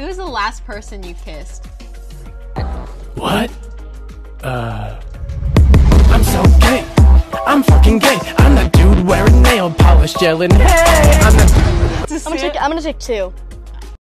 Who was the last person you kissed? What? Uh. I'm so gay. I'm fucking gay. I'm the dude wearing nail polish yelling, hey! I'm the. I'm gonna take. I'm gonna take two.